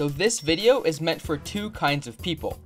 So this video is meant for two kinds of people.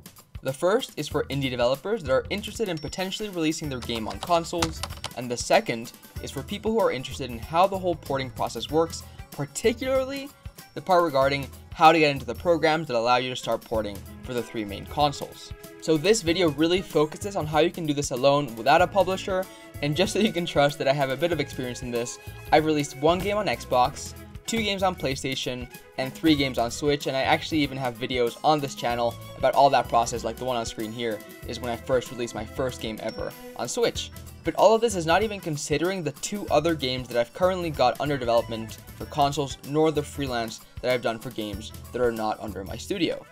The first is for indie developers that are interested in potentially releasing their game on consoles, and the second is for people who are interested in how the whole porting process works, particularly the part regarding how to get into the programs that allow you to start porting for the three main consoles. So this video really focuses on how you can do this alone without a publisher, and just so you can trust that I have a bit of experience in this, I've released one game on Xbox, two games on PlayStation, and three games on Switch, and I actually even have videos on this channel about all that process, like the one on screen here, is when I first released my first game ever on Switch. But all of this is not even considering the two other games that I've currently got under development for consoles, nor the freelance that I've done for games that are not under my studio.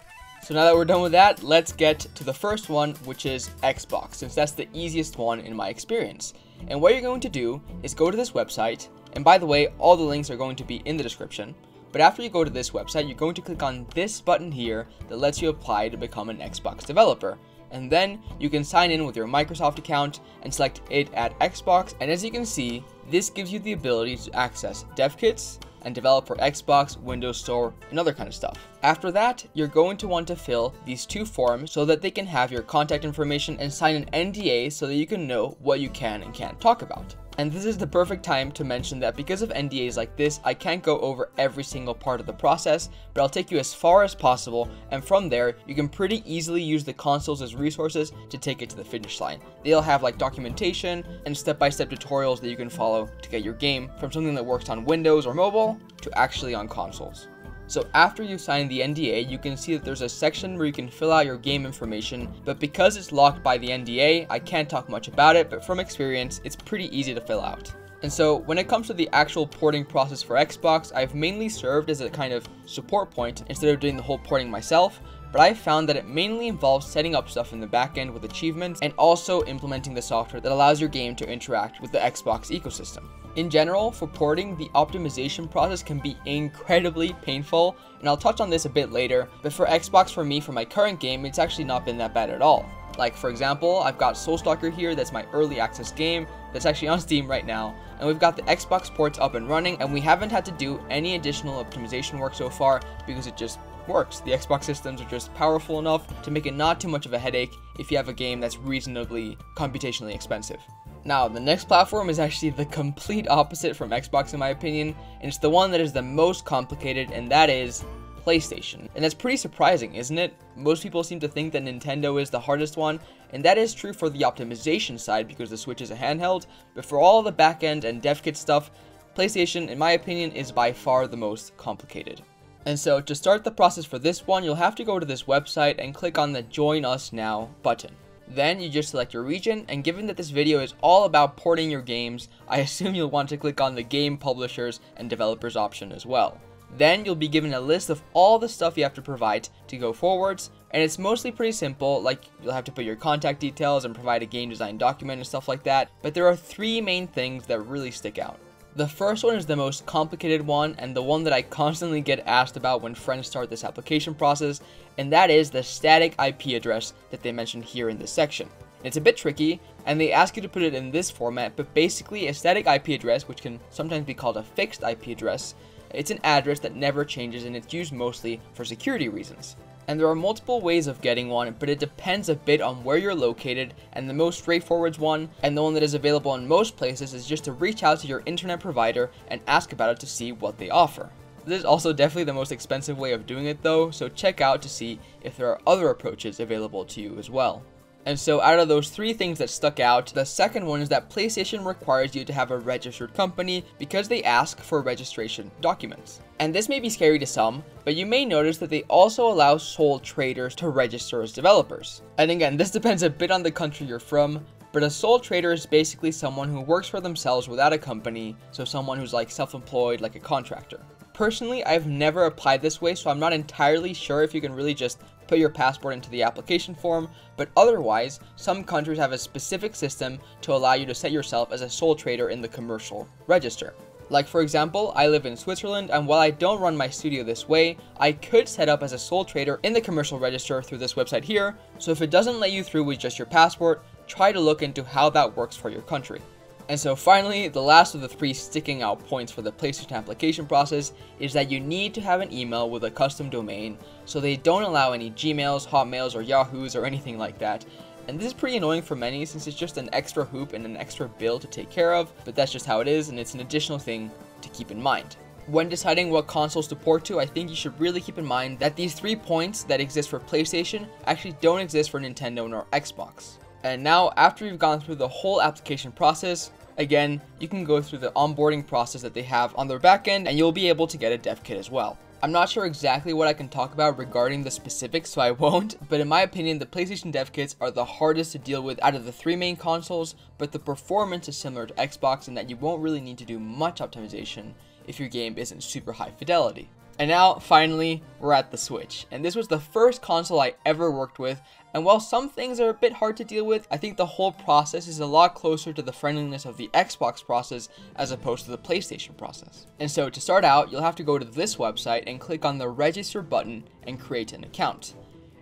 So now that we're done with that, let's get to the first one, which is Xbox, since that's the easiest one in my experience. And what you're going to do is go to this website, and by the way, all the links are going to be in the description. But after you go to this website, you're going to click on this button here that lets you apply to become an Xbox developer. And then you can sign in with your Microsoft account and select it at Xbox. And as you can see, this gives you the ability to access dev kits and develop for Xbox, Windows Store, and other kind of stuff. After that, you're going to want to fill these two forms so that they can have your contact information and sign an NDA so that you can know what you can and can't talk about. And this is the perfect time to mention that because of NDAs like this, I can't go over every single part of the process, but I'll take you as far as possible, and from there, you can pretty easily use the consoles as resources to take it to the finish line. They'll have like documentation and step-by-step -step tutorials that you can follow to get your game from something that works on Windows or mobile to actually on consoles. So after you sign the NDA, you can see that there's a section where you can fill out your game information, but because it's locked by the NDA, I can't talk much about it, but from experience, it's pretty easy to fill out. And so when it comes to the actual porting process for Xbox, I've mainly served as a kind of support point instead of doing the whole porting myself, but I found that it mainly involves setting up stuff in the backend with achievements and also implementing the software that allows your game to interact with the Xbox ecosystem. In general, for porting, the optimization process can be incredibly painful, and I'll touch on this a bit later, but for Xbox for me, for my current game, it's actually not been that bad at all. Like for example, I've got Soul Stalker here, that's my early access game, that's actually on Steam right now, and we've got the Xbox ports up and running, and we haven't had to do any additional optimization work so far, because it just works. The Xbox systems are just powerful enough to make it not too much of a headache if you have a game that's reasonably computationally expensive. Now, the next platform is actually the complete opposite from Xbox in my opinion, and it's the one that is the most complicated, and that is PlayStation. And that's pretty surprising, isn't it? Most people seem to think that Nintendo is the hardest one, and that is true for the optimization side because the Switch is a handheld, but for all the backend and dev kit stuff, PlayStation, in my opinion, is by far the most complicated. And so to start the process for this one, you'll have to go to this website and click on the Join Us Now button. Then you just select your region, and given that this video is all about porting your games, I assume you'll want to click on the game publishers and developers option as well. Then you'll be given a list of all the stuff you have to provide to go forwards, and it's mostly pretty simple, like you'll have to put your contact details and provide a game design document and stuff like that, but there are three main things that really stick out. The first one is the most complicated one and the one that I constantly get asked about when friends start this application process, and that is the static IP address that they mention here in this section. It's a bit tricky, and they ask you to put it in this format, but basically a static IP address, which can sometimes be called a fixed IP address, it's an address that never changes and it's used mostly for security reasons and there are multiple ways of getting one, but it depends a bit on where you're located, and the most straightforward one, and the one that is available in most places, is just to reach out to your internet provider and ask about it to see what they offer. This is also definitely the most expensive way of doing it though, so check out to see if there are other approaches available to you as well. And so out of those three things that stuck out, the second one is that PlayStation requires you to have a registered company because they ask for registration documents. And this may be scary to some, but you may notice that they also allow sole traders to register as developers. And again, this depends a bit on the country you're from, but a sole trader is basically someone who works for themselves without a company, so someone who's like self-employed like a contractor. Personally, I've never applied this way, so I'm not entirely sure if you can really just put your passport into the application form, but otherwise, some countries have a specific system to allow you to set yourself as a sole trader in the commercial register. Like for example, I live in Switzerland and while I don't run my studio this way, I could set up as a sole trader in the commercial register through this website here, so if it doesn't let you through with just your passport, try to look into how that works for your country. And so finally, the last of the three sticking out points for the PlayStation application process is that you need to have an email with a custom domain, so they don't allow any Gmails, Hotmails, or Yahoos or anything like that. And this is pretty annoying for many since it's just an extra hoop and an extra bill to take care of, but that's just how it is and it's an additional thing to keep in mind. When deciding what consoles to port to, I think you should really keep in mind that these three points that exist for PlayStation actually don't exist for Nintendo nor Xbox. And now, after you've gone through the whole application process, again, you can go through the onboarding process that they have on their backend and you'll be able to get a dev kit as well. I'm not sure exactly what I can talk about regarding the specifics, so I won't, but in my opinion, the PlayStation dev kits are the hardest to deal with out of the three main consoles, but the performance is similar to Xbox in that you won't really need to do much optimization if your game isn't super high fidelity. And now, finally, we're at the Switch. And this was the first console I ever worked with, and while some things are a bit hard to deal with, I think the whole process is a lot closer to the friendliness of the Xbox process as opposed to the PlayStation process. And so to start out, you'll have to go to this website and click on the register button and create an account.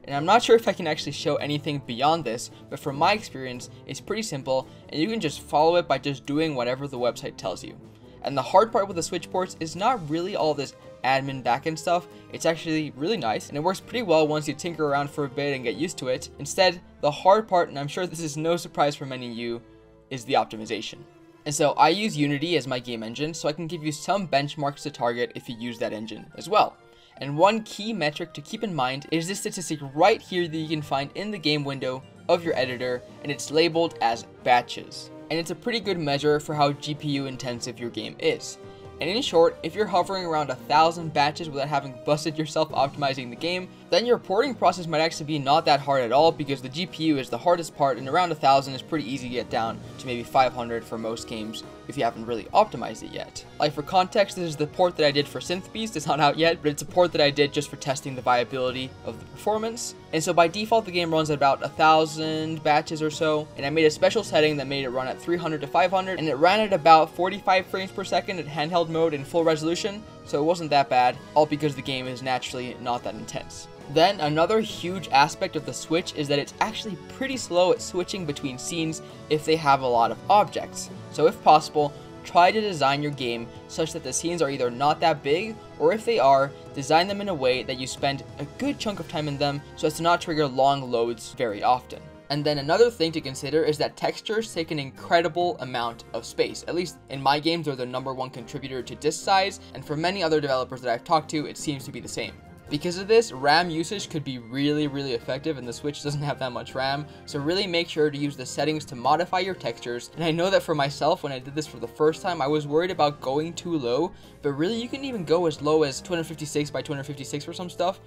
And I'm not sure if I can actually show anything beyond this, but from my experience, it's pretty simple and you can just follow it by just doing whatever the website tells you. And the hard part with the Switch ports is not really all this admin backend stuff. It's actually really nice and it works pretty well once you tinker around for a bit and get used to it. Instead, the hard part, and I'm sure this is no surprise for many of you, is the optimization. And so I use Unity as my game engine, so I can give you some benchmarks to target if you use that engine as well. And one key metric to keep in mind is this statistic right here that you can find in the game window of your editor, and it's labeled as batches. And it's a pretty good measure for how GPU intensive your game is. And in short, if you're hovering around a thousand batches without having busted yourself optimizing the game, then your porting process might actually be not that hard at all because the GPU is the hardest part and around a thousand is pretty easy to get down to maybe 500 for most games if you haven't really optimized it yet. Like for context, this is the port that I did for SynthBeast. It's not out yet, but it's a port that I did just for testing the viability of the performance. And so by default, the game runs at about a thousand batches or so. And I made a special setting that made it run at 300 to 500, and it ran at about 45 frames per second at handheld mode in full resolution. So it wasn't that bad, all because the game is naturally not that intense. Then another huge aspect of the Switch is that it's actually pretty slow at switching between scenes if they have a lot of objects. So if possible, try to design your game such that the scenes are either not that big, or if they are, design them in a way that you spend a good chunk of time in them so as to not trigger long loads very often. And then another thing to consider is that textures take an incredible amount of space. At least in my games, they're the number one contributor to disk size, and for many other developers that I've talked to, it seems to be the same. Because of this, RAM usage could be really, really effective and the Switch doesn't have that much RAM, so really make sure to use the settings to modify your textures. And I know that for myself, when I did this for the first time, I was worried about going too low, but really you can even go as low as 256 by 256 for some stuff.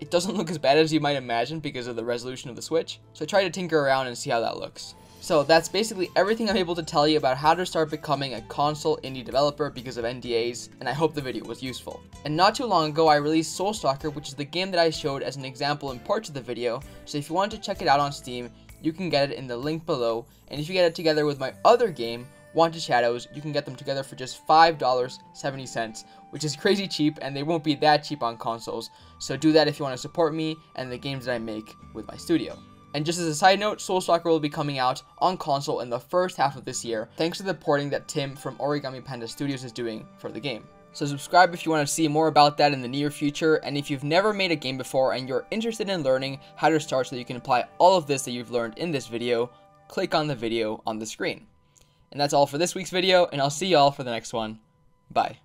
It doesn't look as bad as you might imagine because of the resolution of the Switch, so try to tinker around and see how that looks. So that's basically everything I'm able to tell you about how to start becoming a console indie developer because of NDAs, and I hope the video was useful. And not too long ago, I released Soul Stalker, which is the game that I showed as an example in parts of the video, so if you want to check it out on Steam, you can get it in the link below, and if you get it together with my other game, Wanted Shadows, you can get them together for just $5.70, which is crazy cheap, and they won't be that cheap on consoles, so do that if you want to support me and the games that I make with my studio. And just as a side note, Soul Stalker will be coming out on console in the first half of this year, thanks to the porting that Tim from Origami Panda Studios is doing for the game. So subscribe if you want to see more about that in the near future, and if you've never made a game before and you're interested in learning how to start so you can apply all of this that you've learned in this video, click on the video on the screen. And that's all for this week's video, and I'll see y'all for the next one. Bye.